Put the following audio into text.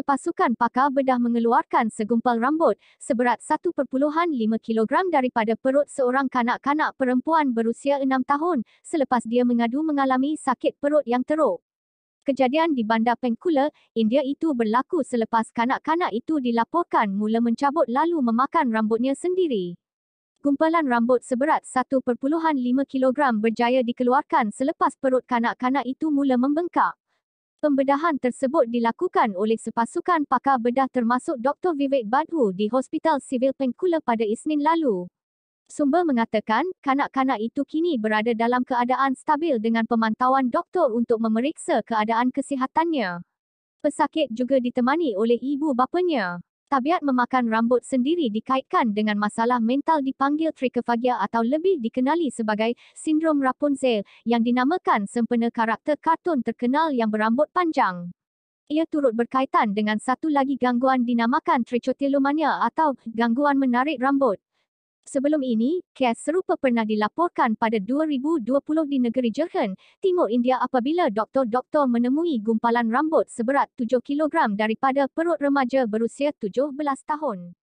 sepasukan pakar bedah mengeluarkan segumpal rambut seberat 1.5 kg daripada perut seorang kanak-kanak perempuan berusia 6 tahun selepas dia mengadu mengalami sakit perut yang teruk. Kejadian di Bandar Pengkula, India itu berlaku selepas kanak-kanak itu dilaporkan mula mencabut lalu memakan rambutnya sendiri. Gumpalan rambut seberat 1.5 kg berjaya dikeluarkan selepas perut kanak-kanak itu mula membengkak. Pembedahan tersebut dilakukan oleh sepasukan pakar bedah termasuk Dr. Vivek Badhu di Hospital Sivil Pengkula pada Isnin lalu. Sumber mengatakan, kanak-kanak itu kini berada dalam keadaan stabil dengan pemantauan doktor untuk memeriksa keadaan kesihatannya. Pesakit juga ditemani oleh ibu bapanya. Tabiat memakan rambut sendiri dikaitkan dengan masalah mental dipanggil trichofagia atau lebih dikenali sebagai sindrom Rapunzel yang dinamakan sempena karakter kartun terkenal yang berambut panjang. Ia turut berkaitan dengan satu lagi gangguan dinamakan trichotillomania atau gangguan menarik rambut. Sebelum ini, kes serupa pernah dilaporkan pada 2020 di negeri Jerhan, Timur India apabila doktor-doktor menemui gumpalan rambut seberat 7 kg daripada perut remaja berusia 17 tahun.